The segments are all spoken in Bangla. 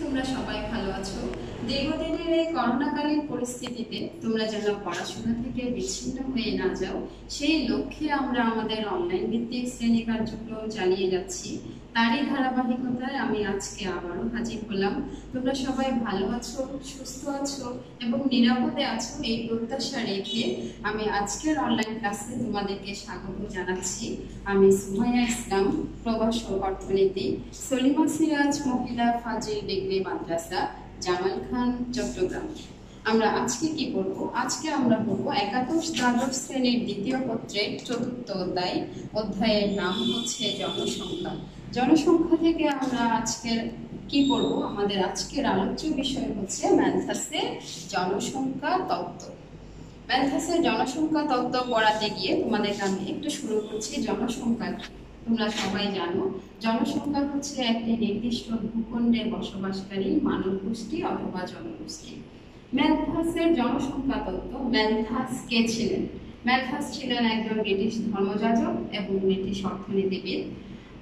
তোমরা সবাই ভালো আছো? দীর্ঘদিনের এই করোনাকালীন পরিস্থিতিতে তোমরা যেন পড়াশোনা থেকে বিচ্ছিন্ন হয়ে না যাও, সেই লক্ষ্যে আমরা আমাদের অনলাইন ভিত্তিক শ্রেণি কার্যক্রম চালিয়ে যাচ্ছি। তারই ধারাবাহিকতায় আমি আজকে আবারও হাজির হলাম। তোমরা সবাই ভালো আছো, সুস্থ আছো এবং নিরাপদে আছো এই প্রত্যাশা রেখে আমি আজকের অনলাইন ক্লাসে তোমাদেরকে স্বাগত জানাচ্ছি। আমি সুমাইয়া ইসলাম প্রভাষক অর্থনীতি, সলিমা সিরাজ, মহিলা ফাজিল ডিগ্রি মাদ্রাসা, জামাল খান, চট্টগ্রাম। আমরা আজকে কি পড়ব আজকে আমরা পড়ব একাদশ দ্বাদশ শ্রেণির দ্বিতীয় পত্রের চতুর্থ অধ্যায়। অধ্যায়ের নাম হচ্ছে জনসংখ্যা। জনসংখ্যা থেকে আমরা আজকের কি পড়ব? আমাদের আজকের আলোচ্য বিষয় হচ্ছে ম্যালথাসের জনসংখ্যা তত্ত্ব। ম্যালথাসের জনসংখ্যা তত্ত্ব পড়াতে গিয়ে তোমাদেরকে আমি একটু শুরু করছি, জনসংখ্যা তোমরা সবাই জানো, জনসংখ্যা হচ্ছে একটি নির্দিষ্ট ভূখণ্ডে বসবাসকারী মানব গোষ্ঠী অথবা জনগোষ্ঠী। ম্যালথাসের জনসংখ্যা তত্ত্ব ম্যালথাস কে ছিলেন? ম্যালথাস ছিলেন একজন ব্রিটিশ ধর্মযাজক এবং ব্রিটিশ অর্থনীতিবিদ।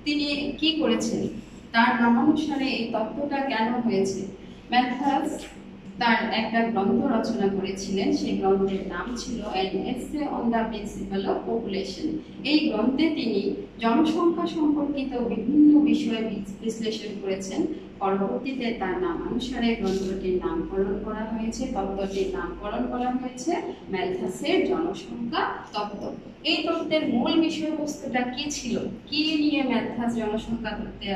তিনি কি করেছেন? তার নামানুসারে এই তত্ত্বটা কেন হয়েছে? ম্যাথাস তার একটা গ্রন্থ রচনা করেছিলেন। সেই গ্রন্থের নাম ছিল an essay on the principle of population এই গ্রন্থে তিনি জনসংখ্যা সম্পর্কিত বিভিন্ন বিষয়ে বিশ্লেষণ করেছেন। পরবর্তীতে তার নামানুসারে গ্রন্থটির নামকরণ করা হয়েছে, তত্ত্বটির নামকরণ করা হয়েছে, ম্যালথাসের জনসংখ্যা তত্ত্ব। এই তত্ত্বের মূল বিষয়বস্তুটা কি ছিল? কি নিয়ে ম্যালথাস জনসংখ্যা তত্ত্বে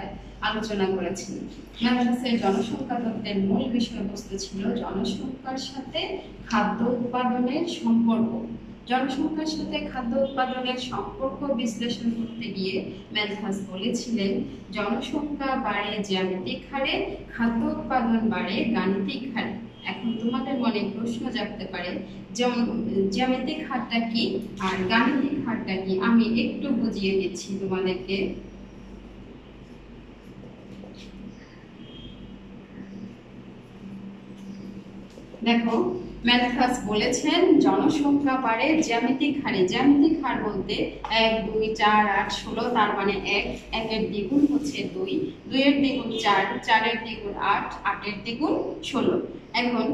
আলোচনা করেছেন ম্যালথাসের জনসংখ্যা তত্ত্বের মূল বিষয়বস্তু ছিল জনসংখ্যার সাথে খাদ্য উৎপাদনের সম্পর্ক। জনসংখ্যার সাথে খাদ্য উৎপাদনের সম্পর্ক বিশ্লেষণ করতে গিয়ে ম্যালথাস বলেছিলেন, জনসংখ্যা বাড়ে জ্যামিতিক হারে, খাদ্য উৎপাদন বাড়ে গাণিতিক হারে। এখন তোমাদের মনে প্রশ্ন জাগতে পারে, যেমন, জ্যামিতিক হারটা কি আর গাণিতিক হারটা কি? আমি একটু বুঝিয়ে দিচ্ছি তোমাদেরকে। দেখো ম্যালথাস বলেছেন, জনসংখ্যা বাড়ে জ্যামিতিক হারে। জ্যামিতিক হার বলতে এক, দুই, চার, আট, ষোলো, তার মানে এক, একের দ্বিগুণ হচ্ছে দুই। দুইয়ের দ্বিগুণ চার, চারের দ্বিগুণ আট, আটের দ্বিগুণ ষোলো। এখন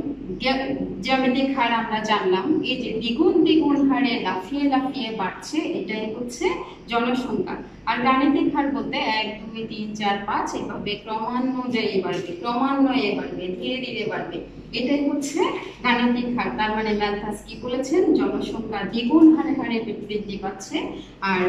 জ্যামিতিক হার আমরা জানলাম, এই যে দ্বিগুণ দ্বিগুণ হারে লাফিয়ে লাফিয়ে বাড়ছে, এটাই হচ্ছে জনসংখ্যা। আর গাণিতিক হার বলতে এক, দুই, তিন, চার, পাঁচ, এভাবে ক্রমান্বয়ে বাড়বে ক্রমান্বয়ে বাড়বে, ধীরে ধীরে বাড়বে। এটাই হচ্ছে গাণিতিক হার। তার মানে ম্যালথাস কি বলেছেন? জনসংখ্যা দ্বিগুণ হারে হারে বৃদ্ধি পাচ্ছে, আর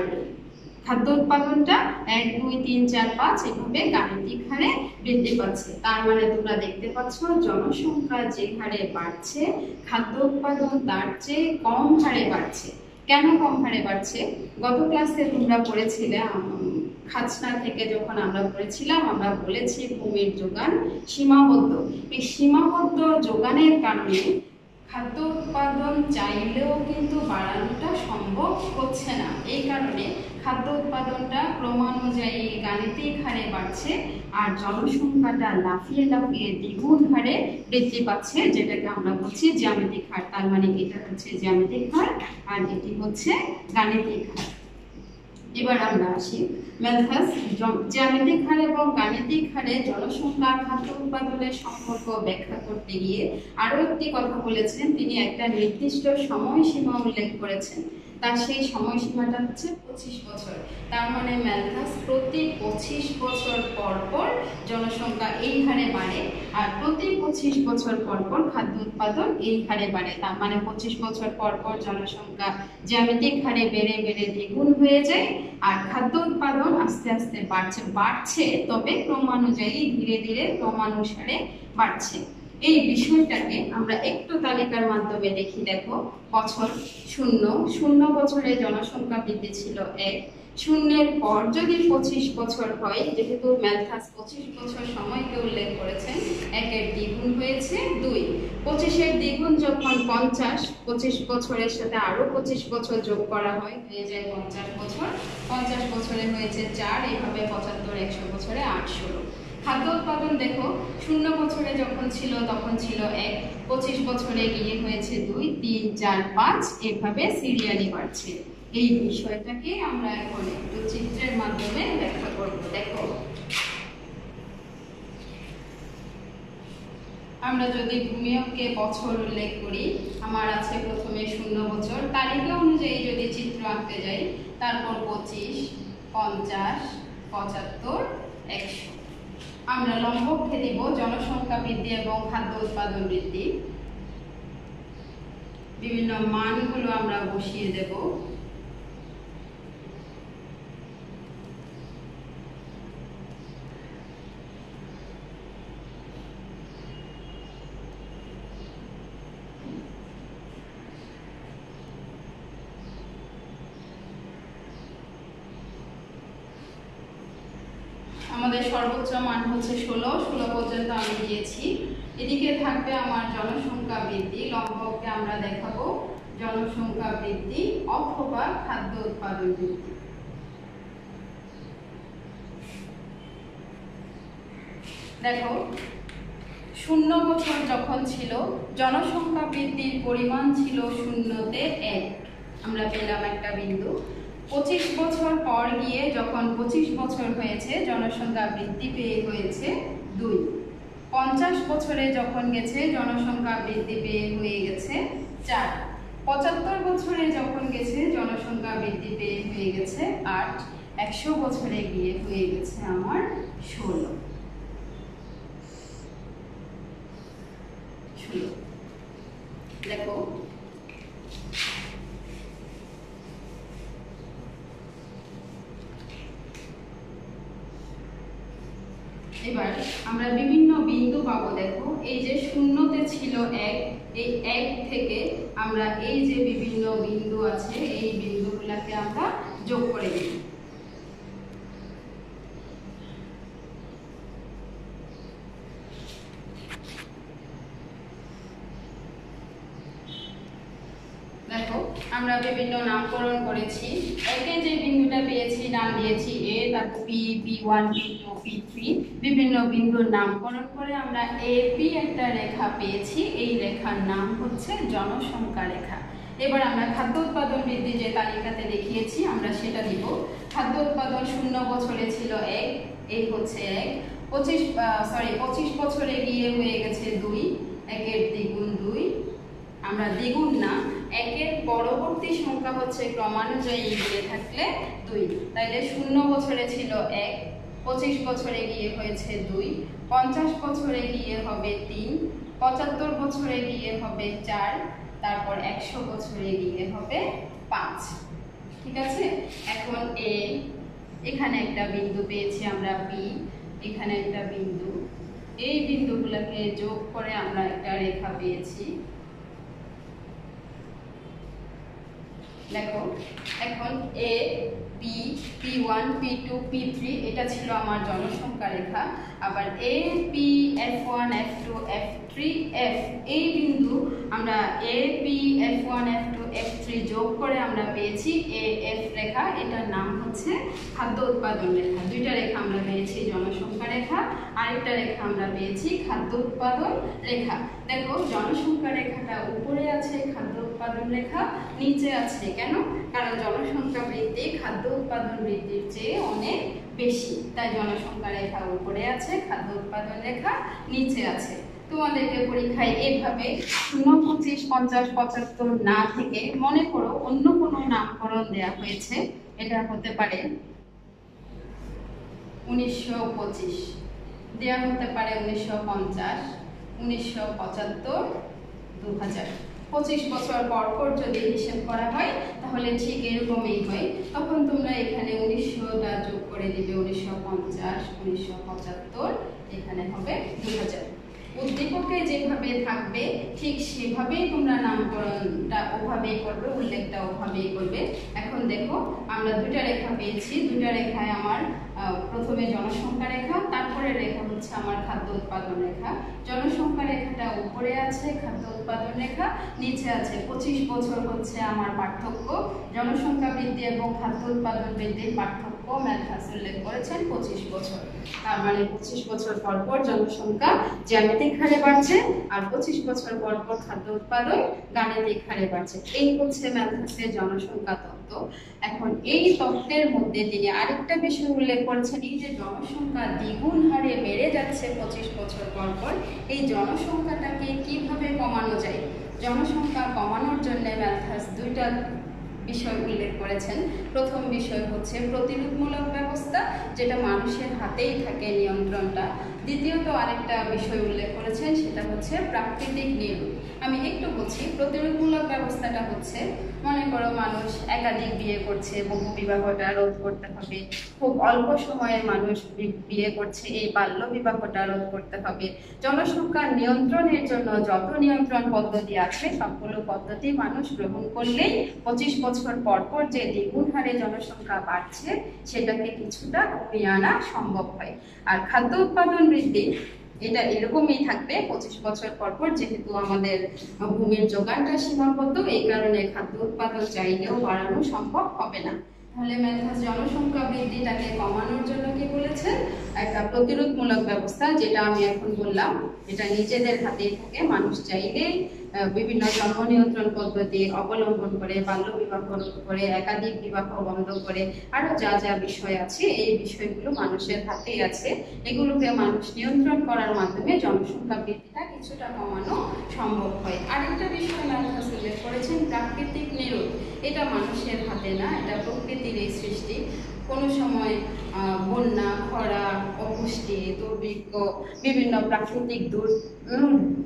খাদ্য উৎপাদনটা এক, দুই, তিন, চার, পাঁচ এভাবে গাণিতিক হারে বৃদ্ধি পাচ্ছে। তার মানে তোমরা দেখতে পাচ্ছ, জনসংখ্যা যে হারে বাড়ছে, খাদ্য উৎপাদন তার চেয়ে কম হারে বাড়ছে। কেন কম হারে বাড়ছে? গত ক্লাসে তোমরা পড়েছিলে খাজনা থেকে যখন আমরা পড়েছিলাম, আমরা বলেছি ভূমির যোগান সীমাবদ্ধ। এই সীমাবদ্ধ যোগানের কারণে খাদ্য উৎপাদন চাইলেও কিন্তু বাড়ানোটা সম্ভব হচ্ছে না। এই কারণে খাদ্য উৎপাদনটা ক্রমানুযায়ী গাণিতিক হারে বাড়ছে আর জনসংখ্যাটা লাফিয়ে লাফিয়ে দ্বিগুণ হারে বৃদ্ধি পাচ্ছে, যেটাকে আমরা বলছি জ্যামিতিক হার। তার মানে এটা হচ্ছে জ্যামিতিক হার আর এটি হচ্ছে গাণিতিক হার। এবার আমরা আসি ম্যালথাস জ্যামিতিক হার এবং গাণিতিক হারে জনসংখ্যা, খাদ্য উৎপাদনের সম্পর্ক ব্যাখ্যা করতে গিয়ে আরও একটি কথা বলেছেন। তিনি একটা নির্দিষ্ট সময়সীমা উল্লেখ করেছেন। তার সেই সময়সীমাটা হচ্ছে পঁচিশ বছর। তার মানে ম্যালথাস প্রতি পঁচিশ বছর পর পর জনসংখ্যা এই হারে বাড়ে আর প্রতি পঁচিশ বছর পর পর খাদ্য উৎপাদন এই হারে বাড়ে। তার মানে পঁচিশ বছর পর পর জনসংখ্যা জ্যামিতিক হারে বেড়ে বেড়ে দ্বিগুণ হয়ে যায় আর খাদ্য উৎপাদন আস্তে আস্তে বাড়ছে বাড়ছে, তবে ক্রমানুযায়ী ধীরে ধীরে ক্রমানুসারে বাড়ছে। এই বিষয়টাকে আমরা একটু তালিকার মাধ্যমে দেখি, দেখো, বছর শূন্য। শূন্য বছরে জনসংখ্যা বৃদ্ধি ছিল এক। শূন্যের পর যদি পঁচিশ বছর হয়, যেহেতু ম্যালথাস পঁচিশ বছর সময়কে উল্লেখ করেছেন, একের দ্বিগুণ হয়েছে দুই। পঁচিশের দ্বিগুণ যখন পঞ্চাশ, পঁচিশ বছরের সাথে আরও পঁচিশ বছর যোগ করা হয়, হয়ে যায় পঞ্চাশ বছর। পঞ্চাশ বছরে হয়েছে চার, এভাবে পঁচাত্তর, একশো বছরে আটশো খাদ্য উৎপাদন দেখো, শূন্য বছরে যখন ছিল, তখন ছিল এক, পঁচিশ বছরে গিয়ে হয়েছে দুই, তিন, চার, পাঁচ, এভাবে সিরিয়ালি বাড়ছে। এই বিষয়টাকে আমরা এখন একটু চিত্রের মাধ্যমে ব্যাখ্যা করব, দেখো। আমরা যদি ভূমিয়কে বছর উল্লেখ করি, আমার আছে প্রথমে শূন্য বছর তালিকা অনুযায়ী যদি চিত্র আঁকতে যাই, তারপর পঁচিশ, পঞ্চাশ, পঁচাত্তর, একশো। আমরা লক্ষ্যে দিব জনসংখ্যা বৃদ্ধি এবং খাদ্য উৎপাদন বৃদ্ধি। বিভিন্ন মানগুলো আমরা বসিয়ে দেব। আমাদের সর্বোচ্চ মান হচ্ছে ষোলো। ষোলো পর্যন্ত আমি দিয়েছি। এদিকে থাকবে আমার জনসংখ্যা বৃদ্ধি। লম্বককে আমরা দেখাবো। জনসংখ্যা বৃদ্ধি অথবা খাদ্য উৎপাদন বৃদ্ধি। দেখো, শূন্য বছর যখন ছিল, জনসংখ্যা বৃদ্ধির পরিমাণ ছিল শূন্যতে এক। আমরা পেলাম একটা বিন্দু। পঁচিশ বছর পর গিয়ে যখন পঁচিশ বছর হয়েছে, জনসংখ্যা বৃদ্ধি পেয়ে হয়েছে দুই। পঞ্চাশ বছরে যখন গেছে, জনসংখ্যা বৃদ্ধি পেয়ে হয়ে গেছে চার। পঁচাত্তর বছরে যখন গেছে, জনসংখ্যা বৃদ্ধি পেয়ে হয়ে গেছে আট। একশো বছরে গিয়ে হয়ে গেছে আমার ষোলো। ষোলো দেখো এবার আমরা বিভিন্ন বিন্দু পাবো দেখো এই যে শূন্যতে ছিল এক, এই এক থেকে আমরা এই যে বিভিন্ন বিন্দু আছে, এই বিন্দুগুলাকে আমরা যোগ করে দিই দেখো আমরা বিভিন্ন নামকরণ করেছি। একে যে বিন্দুটা পেয়েছি, নাম দিয়েছি এ তারপর P P one P two P three বিভিন্ন বিন্দুর নামকরণ করে আমরা এ পি একটা রেখা পেয়েছি। এই রেখার নাম হচ্ছে জনসংখ্যা রেখা। এবার আমরা খাদ্য উৎপাদন বৃদ্ধি যে তালিকাতে দেখিয়েছি, আমরা সেটা দিব। খাদ্য উৎপাদন শূন্য বছরে ছিল এক, এই হচ্ছে এক। পঁচিশ সরি পঁচিশ বছরে গিয়ে হয়ে গেছে দুই, একের দ্বিগুণ দুই। আমরা দ্বিগুণ না একের পরবর্তী সংখ্যা হচ্ছে ক্রমানুযায়ী এগিয়ে থাকলে দুই। তাইলে শূন্য বছরে ছিল এক, পঁচিশ বছরে গিয়ে হয়েছে দুই, পঞ্চাশ বছরে গিয়ে হবে তিন, পঁচাত্তর বছরে গিয়ে হবে চার, তারপর একশো বছরে গিয়ে হবে পাঁচ। ঠিক আছে? এখন এ, এখানে একটা বিন্দু পেয়েছি আমরা বি, এখানে একটা বিন্দু। এই বিন্দুগুলোকে যোগ করে আমরা একটা রেখা পেয়েছি। দেখো, এখন A P P one P two P three এটা ছিল আমার জনসংখ্যা রেখা। আবার A P F one F two F three F এই বিন্দু আমরা A P F one F two F three F করে আমরা পেয়েছি এ এফ রেখা। এটার নাম হচ্ছে খাদ্য উৎপাদন রেখা। দুইটা রেখা আমরা পেয়েছি জনসংখ্যা রেখা। আরেকটা রেখা আমরা পেয়েছি খাদ্য উৎপাদন রেখা। দেখো, জনসংখ্যা রেখাটা উপরে আছে খাদ্য উৎপাদন রেখা, নিচে আছে কেন? কারণ জনসংখ্যা বৃদ্ধি খাদ্য উৎপাদন বৃদ্ধির চেয়ে অনেক বেশি। তাই জনসংখ্যা রেখা উপরে আছে, খাদ্য উৎপাদন রেখা নিচে আছে। তোমাদেরকে পরীক্ষায় এভাবে শূন্য পঁচিশ পঞ্চাশ, পঁচাত্তর না থেকে মনে করো অন্য কোনো নামকরণ দেয়া হয়েছে, এটা হতে পারে উনিশশো পঁচিশ দেওয়া হতে পারে উনিশশো পঞ্চাশ, উনিশশো পঁচাত্তর দু হাজার পঁচিশ বছর পর পর যদি হিসেব করা হয়, তাহলে ঠিক এরকমই হয়। তখন তোমরা এখানে উনিশশোটা যোগ করে দিবে উনিশশো পঞ্চাশ, উনিশশো পঁচাত্তর, এখানে হবে দু হাজার উদ্দীপকে যেভাবে থাকবে, ঠিক সেভাবেই তোমরা নামকরণটা ওভাবেই করবে উল্লেখটা ওভাবেই করবে। এখন দেখো, আমরা দুইটা রেখা পেয়েছি। দুইটা রেখায় আমার প্রথমে জনসংখ্যা রেখা তারপরে রেখা হচ্ছে আমার খাদ্য উৎপাদন রেখা। জনসংখ্যা রেখাটা উপরে আছে, খাদ্য উৎপাদন রেখা। নিচে আছে পঁচিশ বছর হচ্ছে আমার পার্থক্য। জনসংখ্যা বৃদ্ধি এবং খাদ্য উৎপাদন বৃদ্ধির পার্থক্য ম্যালথাস উল্লেখ করেছেন পঁচিশ বছর। তার মানে পঁচিশ বছর পর পর জনসংখ্যা বাড়ছে আর পঁচিশ বছর পর পর খাদ্য উৎপাদন হারে বাড়ছে। এই জনসংখ্যা তত্ত্ব। এখন এই তত্ত্বের মধ্যে তিনি আরেকটা বিষয় উল্লেখ করেছেন, এই যে জনসংখ্যা দ্বিগুণ হারে বেড়ে যাচ্ছে পঁচিশ বছর পর পর, এই জনসংখ্যাটাকে কীভাবে কমানো যায়? জনসংখ্যা কমানোর জন্য ম্যালথাস দুইটা বিষয় উল্লেখ করেছেন। প্রথম বিষয় হচ্ছে প্রতিরোধমূলক ব্যবস্থা যেটা মানুষের হাতেই থাকে নিয়ন্ত্রণটা। দ্বিতীয়ত আরেকটা বিষয় উল্লেখ করেছেন, সেটা হচ্ছে প্রাকৃতিক নিরোধ আমি একটু বলছি, প্রতিরোধমূলক ব্যবস্থাটা হচ্ছে, মনে করো মানুষ একাধিক বিয়ে করছে, বহু বিবাহটা রোধ করতে হবে, খুব অল্প সময়ে মানুষ বিয়ে করছে, এই বাল্য বিবাহটা রোধ করতে হবে। জনসংখ্যা নিয়ন্ত্রণের জন্য যত নিয়ন্ত্রণ পদ্ধতি আছে সবগুলো পদ্ধতি মানুষ গ্রহণ করলেই পঁচিশ বছর পর পর যে দ্বিগুণ হারে জনসংখ্যা বাড়ছে, সেটাকে কিছুটা কমিয়ে আনা সম্ভব হয়। আর খাদ্য উৎপাদন বৃদ্ধি এটা এরকমই থাকবে। পঁচিশ বছর পর পর যেহেতু আমাদের ভূমির যোগানটা সীমাবদ্ধ, এই কারণে খাদ্য উৎপাদন চাইলেও বাড়ানো সম্ভব হবে না। তাহলে ম্যাথাস জনসংখ্যা বৃদ্ধিটাকে কমানোর জন্য কি বলেছেন একটা প্রতিরোধমূলক ব্যবস্থা, যেটা আমি এখন বললাম। এটা নিজেদের হাতেই থাকে। মানুষ চাইলেই বিভিন্ন জন্ম নিয়ন্ত্রণ পদ্ধতি অবলম্বন করে, বাল্য বিবাহ করে, একাধিক বিবাহ বন্ধ করে, আরও যা যা বিষয় আছে, এই বিষয়গুলো মানুষের হাতেই আছে। এগুলোকে মানুষ নিয়ন্ত্রণ করার মাধ্যমে জনসংখ্যা বৃদ্ধিটা কিছুটা কমানো সম্ভব হয়। আরেকটা বিষয় ম্যালথাস উল্লেখ করেছেন, প্রাকৃতিক নিরোধ। এটা মানুষের হাতে না, এটা প্রকৃতির এই সৃষ্টি। কোনো সময় বন্যা, খরা, অপুষ্টি, দুর্ভিক্ষ, বিভিন্ন প্রাকৃতিক দুর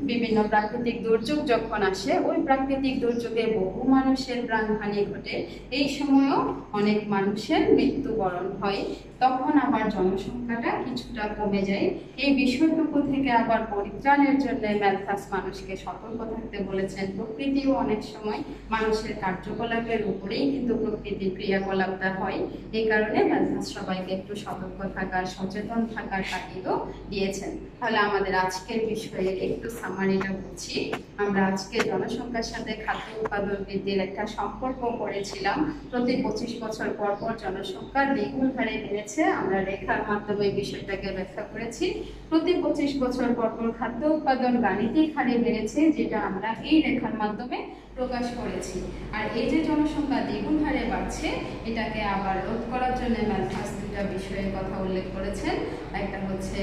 বিভিন্ন প্রাকৃতিক দুর্যোগ যখন আসে, ওই প্রাকৃতিক দুর্যোগে বহু মানুষের প্রাণহানি ঘটে। এই সময়ও অনেক মানুষের মৃত্যুবরণ হয়। তখন আবার জনসংখ্যাটা কিছুটা কমে যায়। এই বিষয়টুকু থেকে আবার পরিত্রাণের জন্য ম্যালথাস মানুষকে সতর্ক থাকতে বলেছেন। প্রকৃতিও অনেক সময় মানুষের কার্যকলাপের উপরেই কিন্তু প্রকৃতির ক্রিয়াকলাপটা হয়। এই কারণে ম্যালথাস সবাইকে একটু সতর্ক থাকার, সচেতন থাকার তাগিদও দিয়েছেন। তাহলে আমাদের আজকের বিষয়ে একটু সামারিটা বলছি আমরা আজকে জনসংখ্যার সাথে খাদ্য উৎপাদন বৃদ্ধির একটা সম্পর্ক করেছিলাম। প্রতি পঁচিশ বছর পর পর জনসংখ্যা দ্বিগুণ হারে বেড়েছে। আমরা রেখার মাধ্যমে বিষয়টাকে ব্যাখ্যা করেছি। প্রতি পঁচিশ বছর পর পর খাদ্য উৎপাদন গাণিতিক হারে বেড়েছে, যেটা আমরা এই রেখার মাধ্যমে প্রকাশ করেছি। আর এই যে জনসংখ্যা দ্বিগুণ হারে বাড়ছে, এটাকে আবার রোধ করার জন্য ম্যালথাস দুটা বিষয়ের কথা উল্লেখ করেছেন। একটা হচ্ছে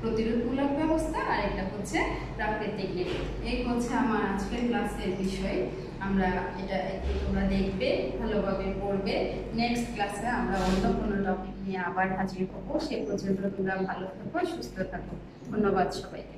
প্রতিরোধমূলক ব্যবস্থা, আর একটা হচ্ছে প্রাকৃতিক এই হচ্ছে আমার আজকের ক্লাসের বিষয়। আমরা এটা তোমরা দেখবে, ভালোভাবে পড়বে। নেক্সট ক্লাসে আমরা অন্য কোনো টপিক নিয়ে আবার হাজির হব। সে পর্যন্ত তোমরা ভালো থাকো, সুস্থ থাকো। ধন্যবাদ সবাইকে।